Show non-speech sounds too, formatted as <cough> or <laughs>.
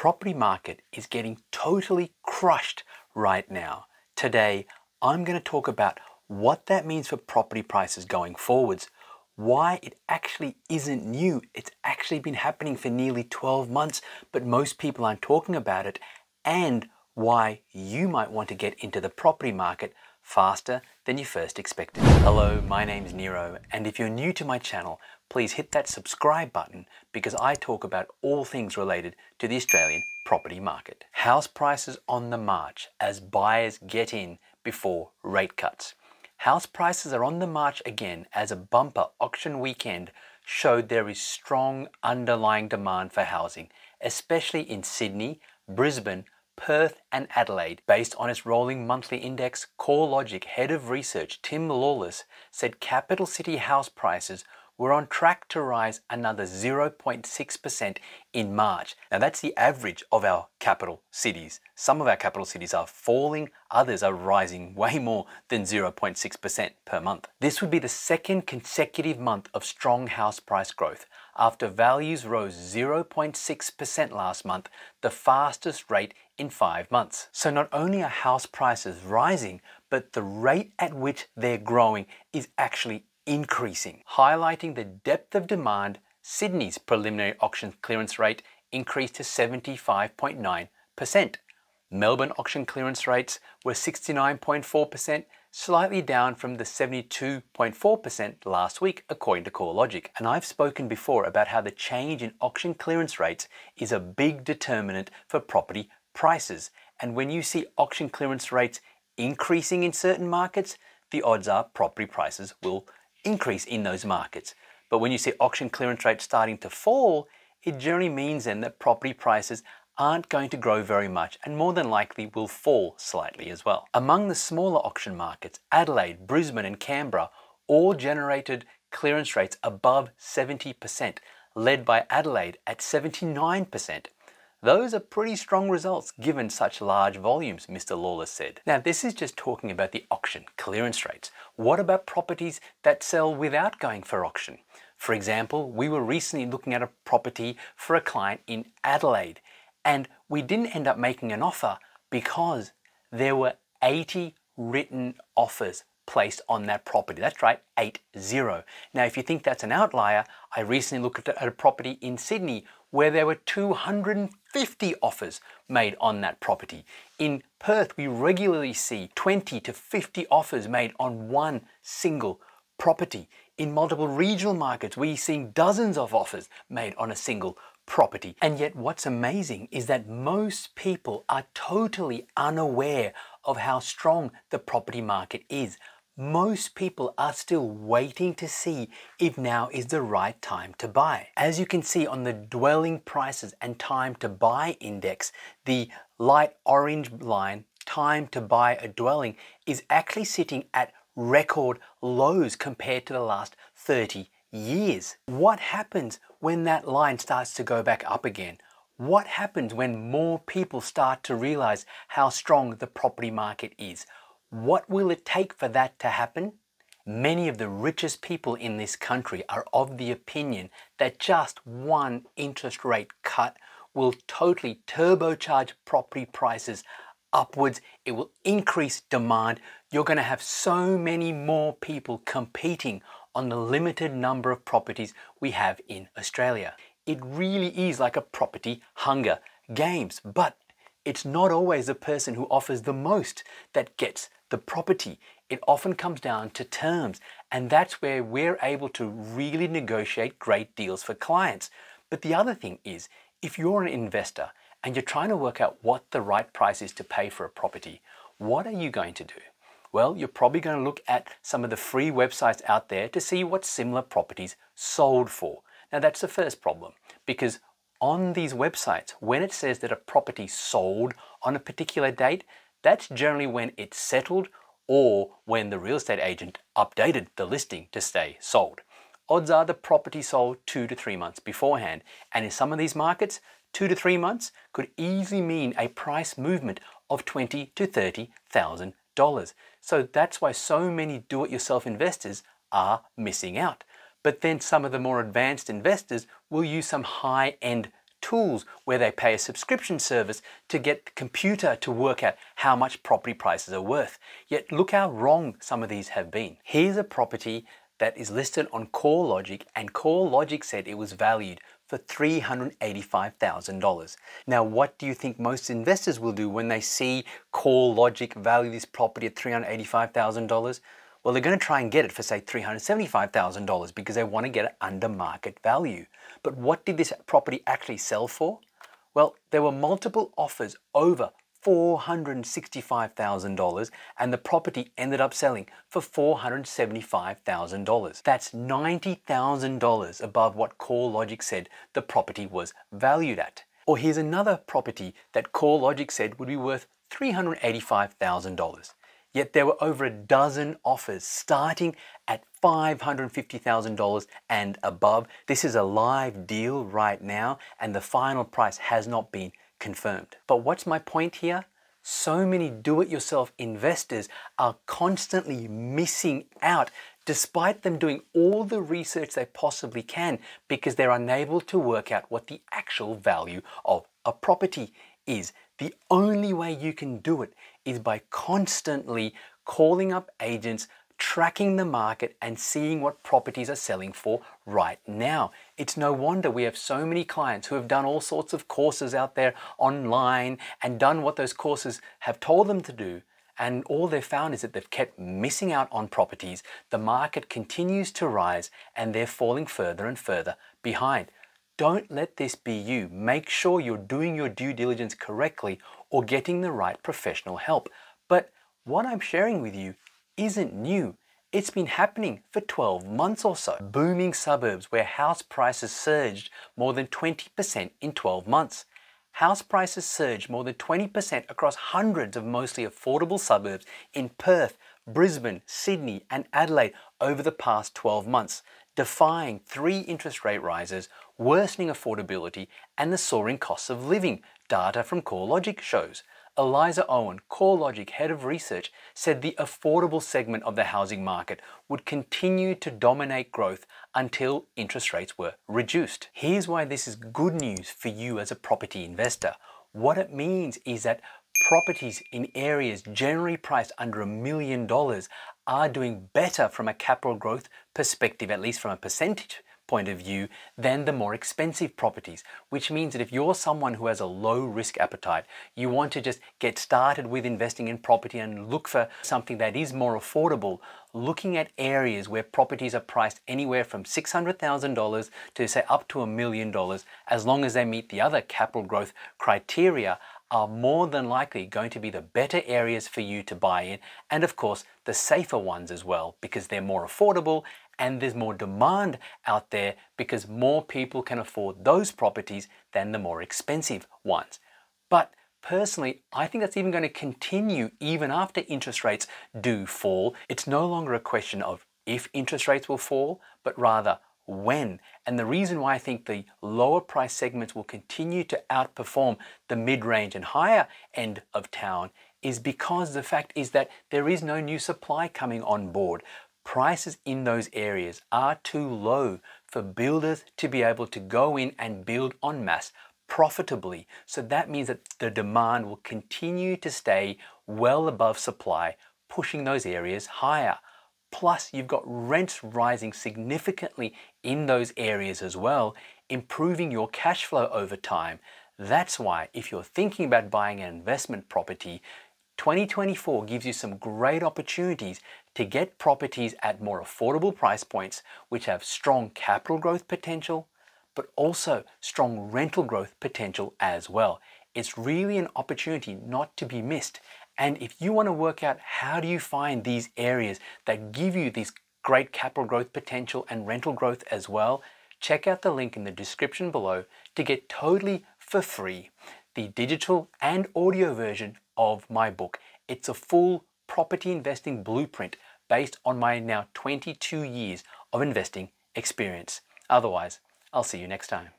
property market is getting totally crushed right now. Today, I'm going to talk about what that means for property prices going forwards, why it actually isn't new. It's actually been happening for nearly 12 months, but most people aren't talking about it, and why you might want to get into the property market faster than you first expected. Hello, my name's Niro, and if you're new to my channel, please hit that subscribe button because I talk about all things related to the Australian property market. House prices on the march as buyers get in before rate cuts. House prices are on the march again as a bumper auction weekend showed there is strong underlying demand for housing, especially in Sydney, Brisbane, Perth and Adelaide. Based on its rolling monthly index, CoreLogic head of research Tim Lawless said capital city house prices were on track to rise another 0.6% in March. Now that's the average of our capital cities. Some of our capital cities are falling, others are rising <laughs> way more than 0.6% per month. This would be the second consecutive month of strong house price growth after values rose 0.6% last month, the fastest rate in five months. So not only are house prices rising, but the rate at which they're growing is actually increasing. Highlighting the depth of demand, Sydney's preliminary auction clearance rate increased to 75.9%. Melbourne auction clearance rates were 69.4%, slightly down from the 72.4% last week, according to CoreLogic. And I've spoken before about how the change in auction clearance rates is a big determinant for property prices. And when you see auction clearance rates increasing in certain markets, the odds are property prices will increase in those markets. But when you see auction clearance rates starting to fall, it generally means then that property prices aren't going to grow very much and more than likely will fall slightly as well. Among the smaller auction markets, Adelaide, Brisbane and Canberra all generated clearance rates above 70%, led by Adelaide at 79%. Those are pretty strong results given such large volumes, Mr. Lawless said. Now, this is just talking about the auction clearance rates. What about properties that sell without going for auction? For example, we were recently looking at a property for a client in Adelaide, and we didn't end up making an offer because there were 80 written offers placed on that property. That's right, 8-0. Now, if you think that's an outlier, I recently looked at a property in Sydney where there were 250 offers made on that property. In Perth, we regularly see 20 to 50 offers made on one single property. In multiple regional markets, we're seeing dozens of offers made on a single property. And yet what's amazing is that most people are totally unaware of how strong the property market is most people are still waiting to see if now is the right time to buy. As you can see on the dwelling prices and time to buy index, the light orange line, time to buy a dwelling, is actually sitting at record lows compared to the last 30 years. What happens when that line starts to go back up again? What happens when more people start to realize how strong the property market is? What will it take for that to happen? Many of the richest people in this country are of the opinion that just one interest rate cut will totally turbocharge property prices upwards. It will increase demand. You're going to have so many more people competing on the limited number of properties we have in Australia. It really is like a property hunger games, but it's not always the person who offers the most that gets the property. It often comes down to terms, and that's where we're able to really negotiate great deals for clients. But the other thing is, if you're an investor and you're trying to work out what the right price is to pay for a property, what are you going to do? Well, you're probably going to look at some of the free websites out there to see what similar properties sold for. Now, that's the first problem because on these websites, when it says that a property sold on a particular date, that's generally when it's settled or when the real estate agent updated the listing to stay sold. Odds are the property sold two to three months beforehand. And in some of these markets, two to three months could easily mean a price movement of twenty to thirty thousand dollars. So that's why so many do-it-yourself investors are missing out. But then some of the more advanced investors will use some high-end tools where they pay a subscription service to get the computer to work out how much property prices are worth. Yet look how wrong some of these have been. Here's a property that is listed on CoreLogic and CoreLogic said it was valued for $385,000. Now, what do you think most investors will do when they see CoreLogic value this property at $385,000? Well, they're going to try and get it for say $375,000 because they want to get it under market value. But what did this property actually sell for? Well, there were multiple offers over $465,000 and the property ended up selling for $475,000. That's $90,000 above what CoreLogic said the property was valued at. Or here's another property that CoreLogic said would be worth $385,000. Yet there were over a dozen offers starting at $550,000 and above. This is a live deal right now and the final price has not been confirmed. But what's my point here? So many do-it-yourself investors are constantly missing out despite them doing all the research they possibly can because they're unable to work out what the actual value of a property is. The only way you can do it is by constantly calling up agents, tracking the market and seeing what properties are selling for right now. It's no wonder we have so many clients who have done all sorts of courses out there online and done what those courses have told them to do. And all they've found is that they've kept missing out on properties. The market continues to rise and they're falling further and further behind. Don't let this be you. Make sure you're doing your due diligence correctly or getting the right professional help. But what I'm sharing with you isn't new. It's been happening for 12 months or so. Booming suburbs where house prices surged more than 20% in 12 months. House prices surged more than 20% across hundreds of mostly affordable suburbs in Perth, Brisbane, Sydney, and Adelaide over the past 12 months, defying three interest rate rises, worsening affordability, and the soaring costs of living, data from CoreLogic shows. Eliza Owen, CoreLogic head of research, said the affordable segment of the housing market would continue to dominate growth until interest rates were reduced. Here's why this is good news for you as a property investor. What it means is that properties in areas generally priced under a million dollars are doing better from a capital growth perspective, at least from a percentage point of view than the more expensive properties, which means that if you're someone who has a low risk appetite, you want to just get started with investing in property and look for something that is more affordable, looking at areas where properties are priced anywhere from $600,000 to say up to a million dollars, as long as they meet the other capital growth criteria, are more than likely going to be the better areas for you to buy in and of course the safer ones as well because they're more affordable and there's more demand out there because more people can afford those properties than the more expensive ones. But personally, I think that's even going to continue even after interest rates do fall. It's no longer a question of if interest rates will fall, but rather when. And the reason why I think the lower price segments will continue to outperform the mid-range and higher end of town is because the fact is that there is no new supply coming on board prices in those areas are too low for builders to be able to go in and build en masse profitably. So that means that the demand will continue to stay well above supply, pushing those areas higher. Plus, you've got rents rising significantly in those areas as well, improving your cash flow over time. That's why if you're thinking about buying an investment property, 2024 gives you some great opportunities to get properties at more affordable price points which have strong capital growth potential, but also strong rental growth potential as well. It's really an opportunity not to be missed. And if you want to work out how do you find these areas that give you this great capital growth potential and rental growth as well, check out the link in the description below to get totally for free the digital and audio version of my book. It's a full property investing blueprint based on my now 22 years of investing experience. Otherwise, I'll see you next time.